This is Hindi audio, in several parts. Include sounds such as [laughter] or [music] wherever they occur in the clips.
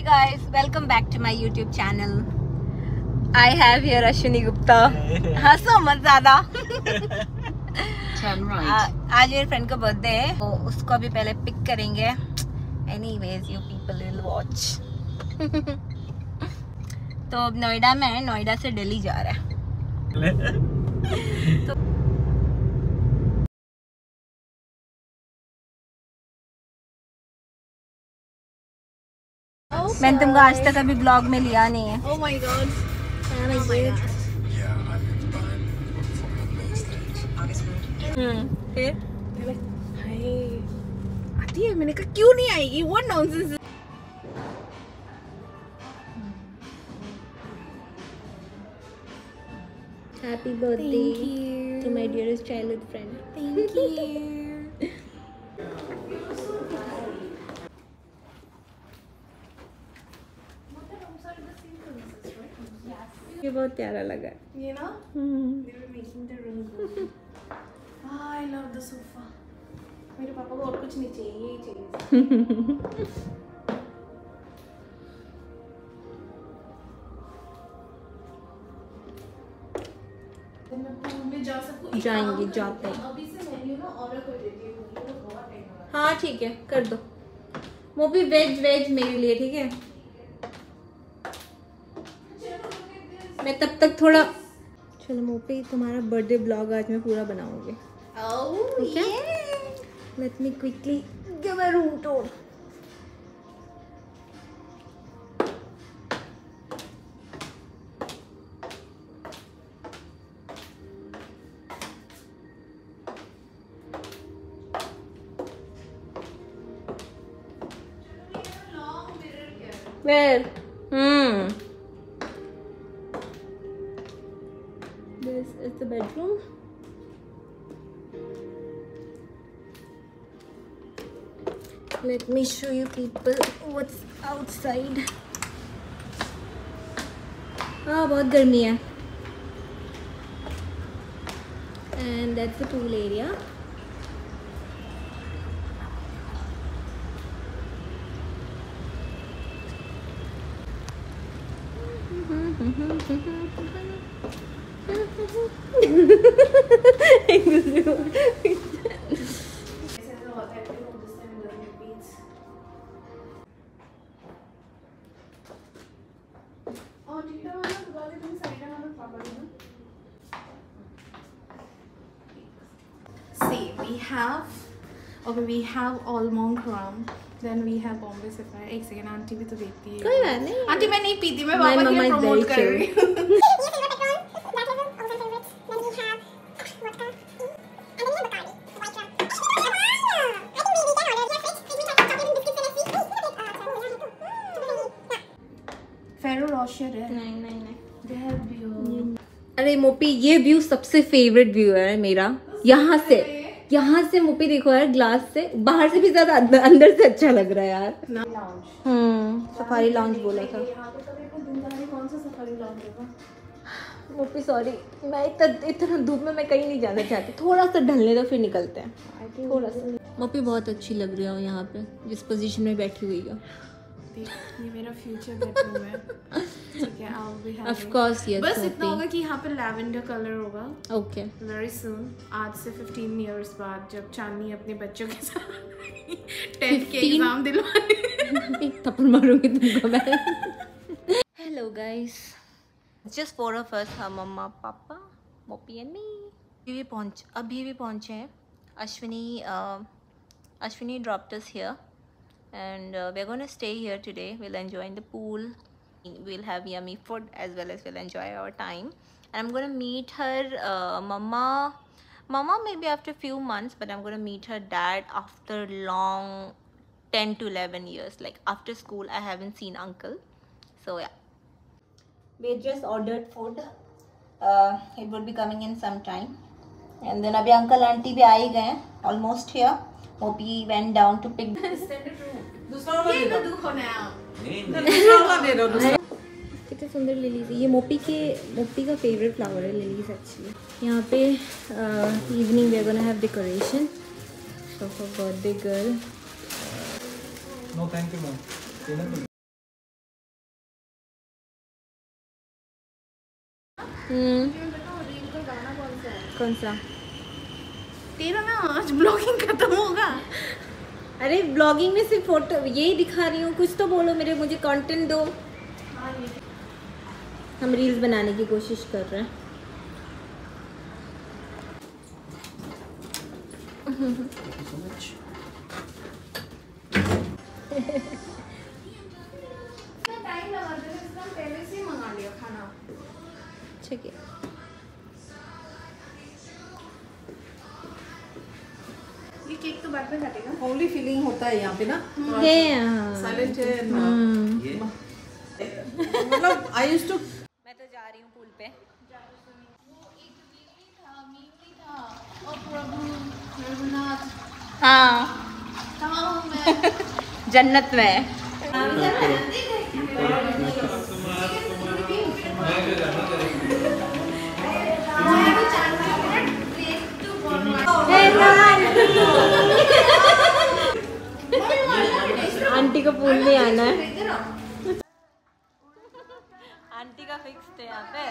Hey guys, welcome back to my YouTube channel. I have here Ashwini Gupta. हंसो मत ज़्यादा Turn right. आज मेरे फ्रेंड का बर्थडे है तो उसको अभी पहले पिक करेंगे anyways you people will watch तो अब नोएडा में है नोएडा से दिल्ली जा रहा है मैंने तुमको आज तक अभी ब्लॉग में लिया नहीं है। Oh my god. Oh my god. हम्म, फिर आती है मैंने कहा क्यों नहीं आएगी? What nonsense happy birthday to my dearest childhood friend thank you ये बहुत प्यारा लगा। the room good. Ah. मेरे पापा को और कुछ नहीं चाहिए यही चाहिए। जाएँगे, जाते हैं। ना मुझे हाँ ठीक है कर दो। वो भी वेज वेज मेरे लिए ठीक है? मैं तब तक थोड़ा चलो मोपी तुम्हारा बर्थडे ब्लॉग आज मैं पूरा बनाऊँगी let me quickly give a room tour Where? Hmm. bedroom. Let me show you people what's outside. हाँ बहुत गर्मी है and that's the pool area. ऐसे ऐसा होता है कि वो this time doesn't repeat. और टीटा वाला बुला के देना See, we have okay, we have monk rum. Then we have Bombay Sapphire. एक सेकंड आंटी भी तो देखती है कोई बात नहीं। आंटी मैं नहीं पीती मैं पापा के लिए प्रमोट कर रही हूँ फेरो है। नहीं नहीं नहीं। दे हैव व्यू अरे मोपी ये व्यू सबसे फेवरेट व्यू है मेरा। यहाँ से यहाँ से मोपी देखो यार ग्लास से। बाहर से भी ज़्यादा अंदर, से अच्छा लग रहा है यार। हम्म सफारी लॉन्च बोला था। यहाँ पे कभी इतने दिन जाने कौन सा सफारी लाउंज होगा मोपी सॉरी मैं इतना इतना धूप में मैं कहीं नहीं जाना चाहती। थोड़ा सा ढलने दो फिर निकलते हैं। थोड़ा सा। मोपी बहुत अच्छी लग रही है यहाँ पे जिस पोजीशन में बैठी हुई है। ये मेरा फ्यूचर बेडरूम है। [laughs] ठीक है I will be of course yes बस इतना होगा कि यहाँ पे लैवेंडर कलर होगा। ओके वेरी सून आज से 15 इयर्स बाद जब चांदनी अपने बच्चों के साथ टेंथ के एग्ज़ाम दिलवाने। एक थप्पड़ मारूँगी तुमको मैं? Hello guys just four of us हम मम्मा पापा मोपी एंड मी अभी भी पहुँच अभी भी पहुँचे हैं। Ashwini Ashwini dropped us here. And uh, we're going to stay here today. We'll enjoy in the pool. we'll have yummy food as well as we'll enjoy our time. And i'm gonna meet her uh, mama mama maybe after a few months but i'm gonna meet her dad after long 10 to 11 years like after school i haven't seen uncle. So yeah. We just ordered food. Uh, it would be coming in sometime and then abhi uncle auntie bhi aaye gaye almost here. Hope he went down to pick. [laughs] This dusra do now कितने सुंदर लिलीज ये मोपी के मोपी का फेवरेट फ्लावर है लिलीज एक्चुअली यहाँ पे evening we gonna have decoration so for birthday girl no thank you ma'am कौन सा? तेरा ना आज ब्लॉगिंग खत्म होगा। अरे ब्लॉगिंग में सिर्फ़ फ़ोटो यही दिखा रही हूँ। कुछ तो बोलो मेरे, मुझे कंटेंट दो। हम रील्स बनाने की कोशिश कर रहे हैं। ठीक है ये केक तो बाद में काटेगा होली फीलिंग होता है यहाँ पे ना। है। हाँ। साइलेंट है हम्म। मतलब आई यूज़ टू मैं तो जा रही हूँ पुल पे। हाँ। जन्नत में। आंटी को पुल में आना है आंटी का फिक्स है यहाँ पे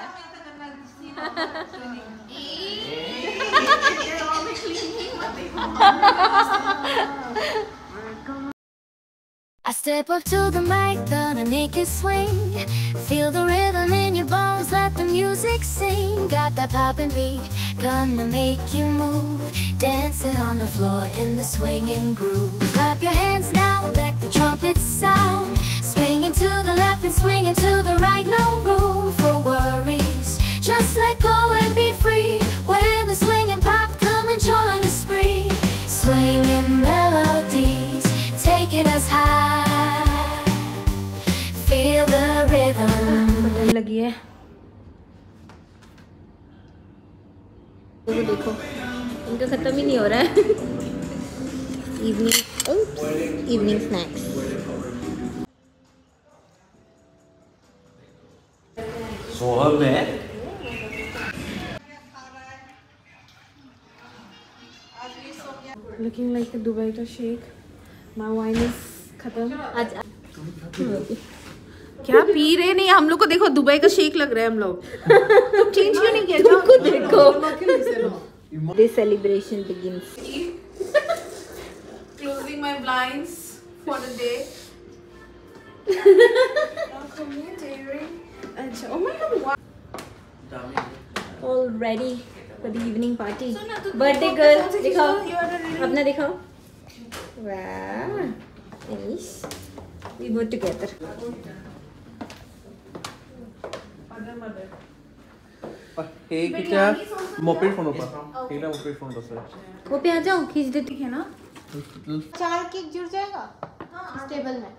I step up to the mic, gonna make it swing. Feel the rhythm in your bones, let the music sing. Got that poppin' beat, gonna make you move. Dancing on the floor in the swinging groove. Clap your hands now, let the trumpets sound. Swinging to the left and swinging to the right, no room for worries. Just let go and be free. When the swinging pop, come and join the spree. Swinging melodies, taking us high. Feel the rhythm. Button लगी है देखो देखो इनका खत्म ही नहीं हो रहा है [laughs] इवनिंग इवनिंग स्नैक्स सोहब है? लुकिंग लाइक दुबई का शेक माय वाइन इज़ खत्म आज क्या पी रहे नहीं? हम लोग को देखो दुबई का शेक लग रहा है हम लोग। [laughs] तुम चेंज क्यों नहीं किया? देखो। This celebration begins my blinds for the day. Welcome here. Oh my god. All ready for the evening party. So, no, Birthday girl, दिखाओ. अपना दिखाओ. Wow, nice. We go together. हे क्या मोपेड phone होता हे ना मोपेड फोन होता वो पे आ जाओ खींच देती है ना चार केक जुड़ जाएगा? इस टेबल में।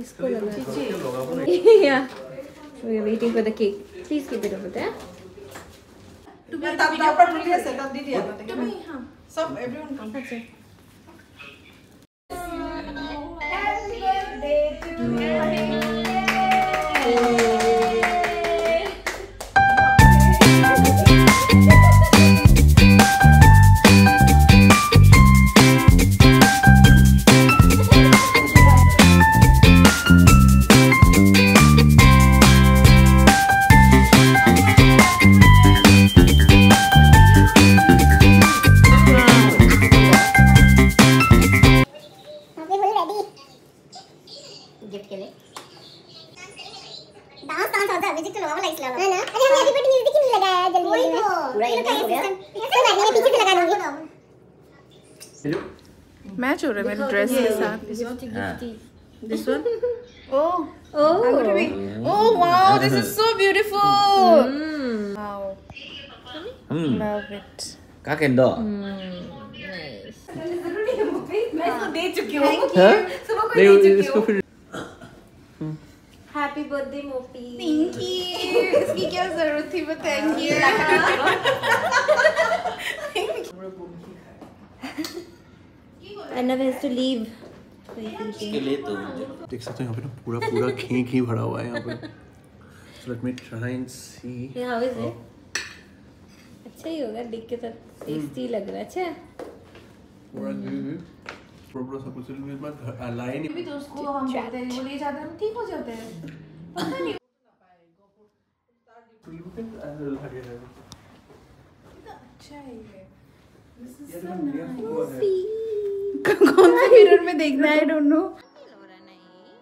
इसको लगा। yeah. We are waiting for the cake. Please keep it over there. मैं तब तब पर मिल गया सेकंड दी दिया था तुम्हें। हाँ। सब एवरीवन अच्छा Obrigada. dress के साथ This one? [laughs] oh. Oh. i would be. Oh wow, this is so beautiful. Mm. Wow. Mm. Love it. Cock and dog. Mm. Nice. मैं इसको दे चुकी हूँ। Thank you. सुबह को दे चुकी हूँ। Happy birthday Mopi thank you इसकी क्या जरूरत थी बट थैंक तो देख सकते हो यहाँ पे ना पूरा पूरा घी घी भरा हुआ है यहाँ पे। So let me try and see. Yeah, how is it? अच्छा ही होगा देख के तो टेस्टी लग रहा है। अच्छा। पूरा पूरा पूरा सब कुछ में मैं घर- लाए नहीं भी तो उसको हम बोलते हैं वो ले जाते हैं हम ठीक हो जाते हैं। पता नहीं। अच्छा है ये This is so nice. कौन से मिरर में देखना है? डोंट नो फील रहा नहीं।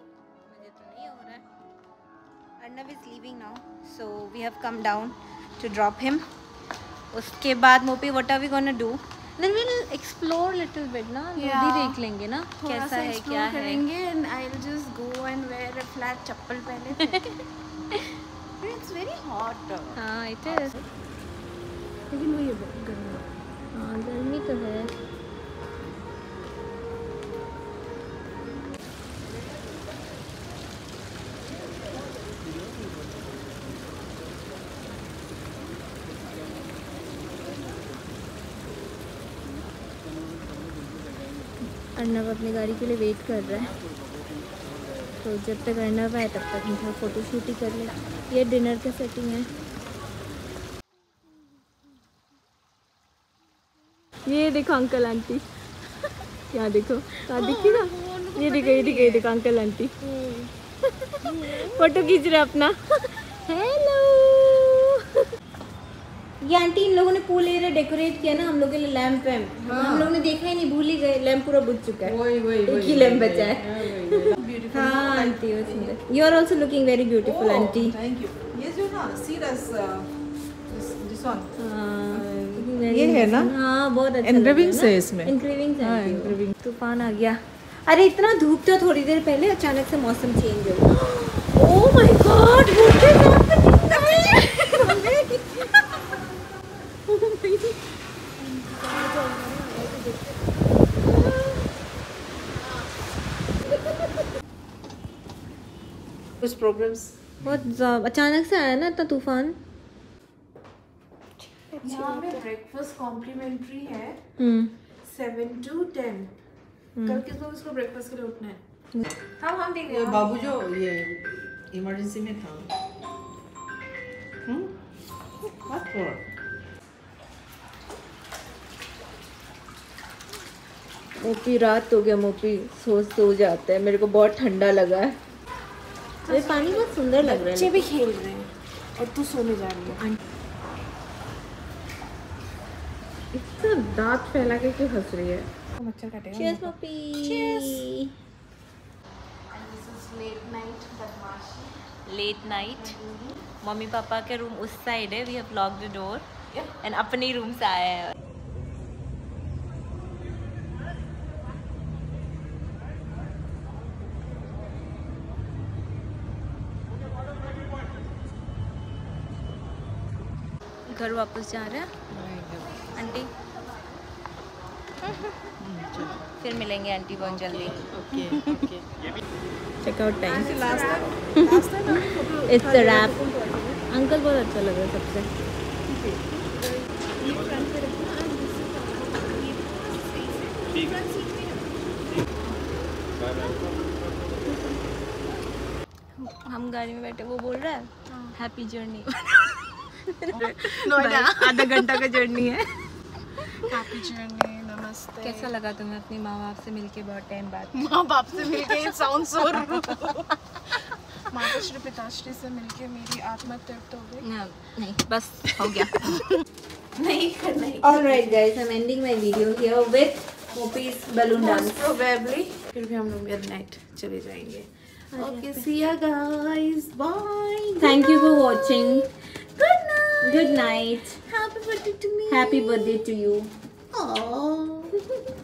मुझे तो नहीं रहा। Arnav is leaving now so we have come down to drop him उसके बाद Mopi what are we gonna do then will explore little bit ना नदी Yeah. देख लेंगे ना कैसा है क्या है। करेंगे and I will just go and wear a flat चप्पल पहले इट्स वेरी हॉट हाँ इट इज़ लेकिन वो ये गर्मी हाँ गर्मी तो है। अर्नब अपनी गाड़ी के लिए वेट कर रहा है। तो जब तक अर्नब आए तब तक हम थोड़ा फ़ोटो शूट ही कर ले। ये डिनर का सेटिंग है। ये देखो अंकल आंटी यहाँ देखो? कहाँ दिखी ना? ये देखो ये देखो ये देखो अंकल आंटी फ़ोटो खींच रहे अपना हेलो ये आंटी इन लोगों ने पूल एरिया डेकोरेट किया ना हम लोग के लिए लैंप वैम्प हाँ। हम लोग ने देखा ही नहीं भूल ही गए लैंप पूरा बुझ चुका है। वही वही एक ही लैंप बचा है। [laughs] हाँ आंटी वो सुंदर। You are also looking very beautiful auntie. Thank you ये जो ना सीरस दिस वन हाँ, ये है ना? हाँ बहुत अच्छा लग से इसमें। Engraving से हाँ, वो। तूफ़ान आ गया। अरे इतना धूप था थोड़ी देर पहले अचानक से मौसम चेंज हो गया। ओह माय गॉड कुछ प्रोग्राम्स बहुत अचानक से आया ना इतना तूफ़ान? यहाँ पे ब्रेकफास्ट कॉम्प्लीमेंट्री है। हम्म। सेवन टू टेन कल किस बजे उसको ब्रेकफास्ट के लिए उठना है? हम हम देख ये बाबू जो ये इमरजेंसी में था। हम्म। What for? मोपी रात हो गया मोपी। सो सो जाता है। मेरे को बहुत ठंडा लगा है। ये पानी बहुत सुंदर लग रहा बच्चे है भी खेल रहे हैं। और तू सोने जा रही है। इतना दांत फैला के क्यों हंस रही है? मच्छर काटेगा Cheers, Mopi late night mummy papa के रूम उस साइड है। We have lock the door and अपने रूम से आए हैं। घर वापस जा रहे हैं। आंटी? फिर मिलेंगे आंटी बहुत जल्दी। Okay okay. Checkout time last time last time photo it's wrap uncle बहुत अच्छा लग रहा है सबसे। हम गाड़ी में बैठे वो बोल रहा है हैप्पी जर्नी [laughs] आधा घंटा का जर्नी है। हैप्पी जर्नी नमस्ते। कैसा लगा तुम्हें अपने माँ बाप से मिलके बहुत टाइम बाद? माँ बाप से मिलके इट साउंड सो माताश्री पिताश्री से मिलके मेरी आत्मा तृप्त हो गई। नहीं बस हो गया। [laughs] नहीं करना ही All right, guys, I'm ending my video here with Mopi's balloon dance. Probably फिर भी हम लोग मिड नाइट चले जाएँगे। Okay see ya guys bye Thank you for watching. Good night. Happy birthday to me. Happy birthday to you. Oh. [laughs]